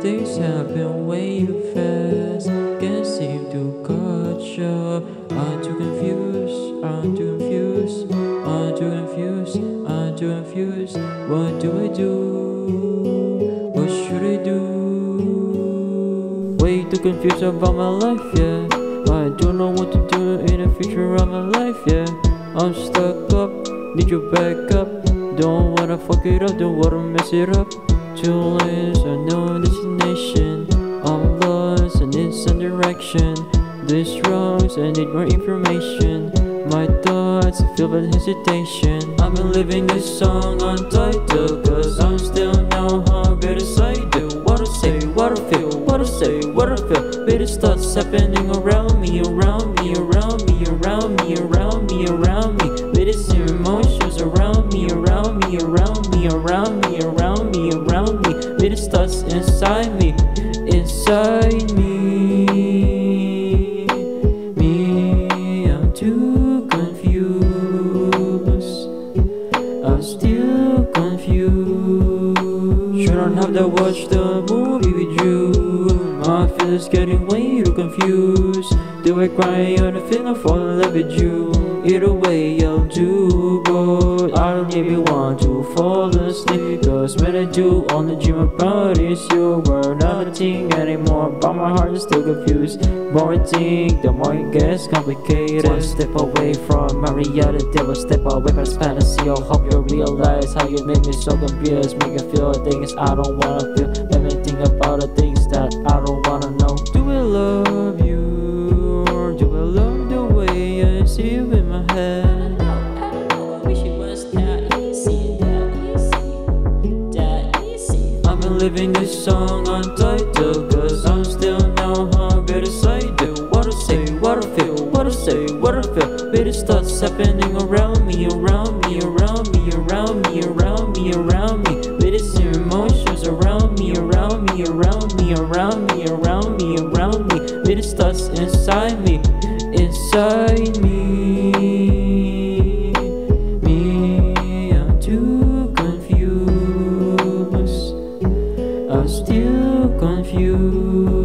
Things happen way too fast. Can't seem to catch up. I'm too confused. I'm too confused. I'm too confused. I'm too confused. What do I do? What should I do? Way too confused about my life, yeah. I don't know what to do in the future of my life, yeah. I'm stuck up. Need your backup. Don't wanna fuck it up. Don't wanna mess it up. Lanes, I no destination. I'm lost, I need some direction. This wrongs, I need more information. My thoughts, I feel but hesitation. I've been living this song untitled, cause I'm still know how better side do. What I say, what I feel, what I say, what I feel. Better starts happening around me, around me, around me, around me, around me, around me, around me, around me, around me. Better starts inside me, inside me. Me, I'm too confused. I'm still confused. Shouldn't have to watch the movie with you. My feelings getting way too confused. Do I cry on the feeling fall in love with you? Either way, I'll do both. I don't even want to fall asleep. Cause when I do, only dream about is you. We're not a anymore, but my heart is still confused. More I think, the more it gets complicated. One step away from my reality, one step away from fantasy. I hope you realize how you make me so confused. Make me feel things I don't wanna feel. Let me think about the things that I don't wanna know. Do I love you? Or do I love the way I see you in my head? Living this song untitled Cause I'm still know how better side do What I say, what I feel, what I say, what I feel Better starts happening around me, around me, around me, around me, around me, around me Better see emotions around me, around me, around me, around me, around me, around me Better starts inside me, inside Me, still confused.